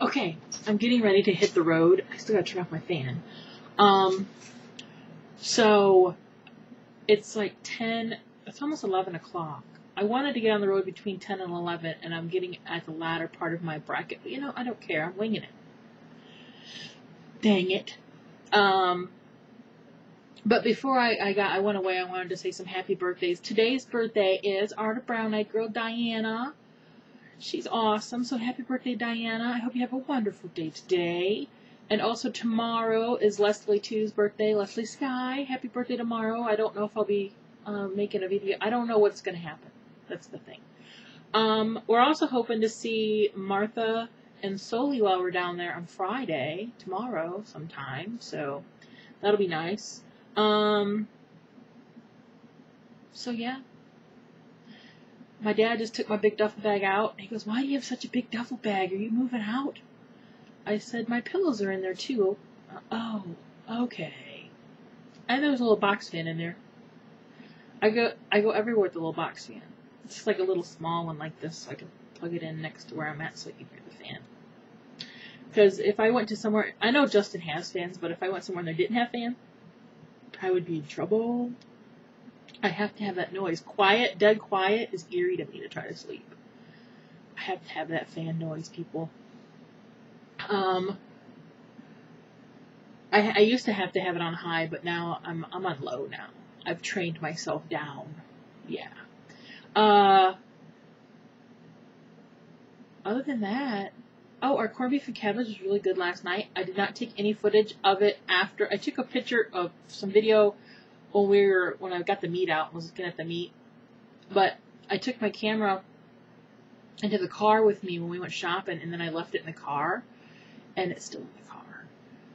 Okay, I'm getting ready to hit the road. I still gotta turn off my fan. Um, so it's like 10, it's almost 11 o'clock. I wanted to get on the road between 10 and 11, and I'm getting at the latter part of my bracket. But you know, I don't care. I'm winging it. Dang it. Um, but before I, I got I went away, I wanted to say some happy birthdays. Today's birthday is Art of Brown Eyed Girl Dianna. She's awesome. So happy birthday, Dianna. I hope you have a wonderful day today. And also tomorrow is Lesli Two's birthday. Lesli Sky, happy birthday tomorrow. I don't know if I'll be um, making a video. I don't know what's going to happen. That's the thing. Um, we're also hoping to see Martha and Soli while we're down there on Friday, tomorrow sometime. So that'll be nice. Um, so yeah. My dad just took my big duffel bag out. He goes, Why do you have such a big duffel bag? Are you moving out? I said, My pillows are in there too. Oh, okay. And there was a little box fan in there. I go I go everywhere with the little box fan. It's just like a little small one like this, so I can plug it in next to where I'm at so I can hear the fan. Because if I went to somewhere, I know Justin has fans, but if I went somewhere and they didn't have fans, I would be in trouble. I have to have that noise. Quiet, dead quiet is eerie to me to try to sleep. I have to have that fan noise, people. Um, I, I used to have to have it on high, but now I'm I'm on low now. I've trained myself down. Yeah. Uh, other than that, oh, our corned beef and cabbage was really good last night. I did not take any footage of it after. I took a picture of some video when we were when I got the meat out. and was looking at the meat, but I took my camera into the car with me when we went shopping, and then I left it in the car, and it's still in the car.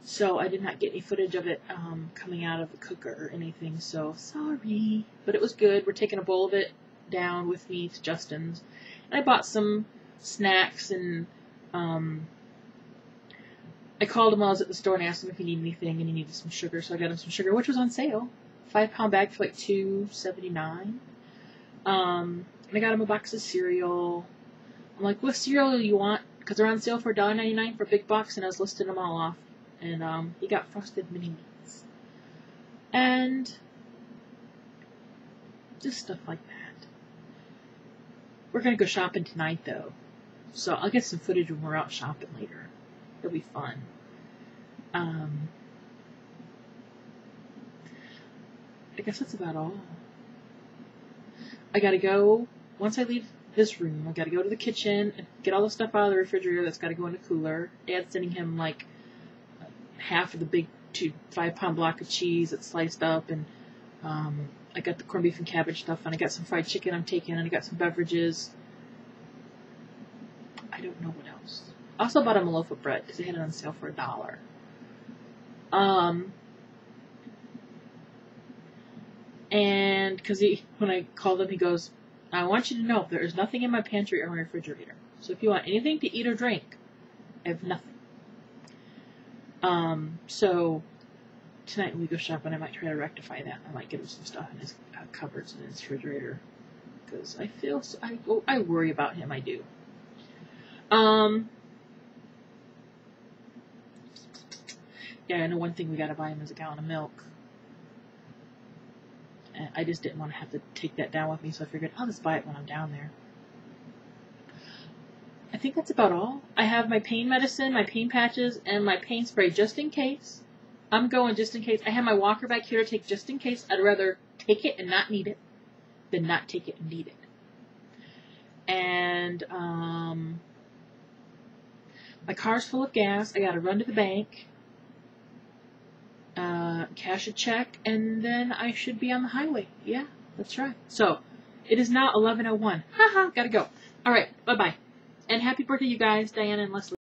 So I did not get any footage of it um, coming out of the cooker or anything. So sorry, but it was good. We're taking a bowl of it down with me to Justin's, and I bought some snacks and um, I called him while I was at the store and asked him if he needed anything, and he needed some sugar, so I got him some sugar, which was on sale, five pound bag for like two seventy nine. Um, and I got him a box of cereal. I'm like, what cereal do you want? Because they're on sale for $1.99 for big box, and I was listing them all off. And um, he got frosted mini wheats. And just stuff like that. We're gonna go shopping tonight, though. So I'll get some footage when we're out shopping later. It'll be fun. Um, I guess that's about all. I gotta go, once I leave this room, I gotta go to the kitchen and get all the stuff out of the refrigerator that's gotta go in the cooler. Dad's sending him like half of the big two, five pound block of cheese that's sliced up and, um, I got the corned beef and cabbage stuff and I got some fried chicken I'm taking and I got some beverages I don't know what else. I also bought him a loaf of bread because they had it on sale for a dollar. Um, and because he, when I called him, he goes, "I want you to know if there is nothing in my pantry or my refrigerator. So if you want anything to eat or drink, I have nothing." Um, so tonight when we go shopping, I might try to rectify that. I might get him some stuff in his uh, cupboards and his refrigerator because I feel so, I I worry about him. I do. Um, yeah, I know one thing we gotta buy him is a gallon of milk. I just didn't want to have to take that down with me, so I figured I'll just buy it when I'm down there. I think that's about all. I have my pain medicine, my pain patches, and my pain spray just in case. I'm going just in case. I have my walker back here to take just in case. I'd rather take it and not need it than not take it and need it. And, um, my car's full of gas. I got to run to the bank, cash a check, and then I should be on the highway. Yeah, that's right. So it is now 11:01. Haha, gotta go. All right, bye bye, and happy birthday, you guys, Dianna and Lesli.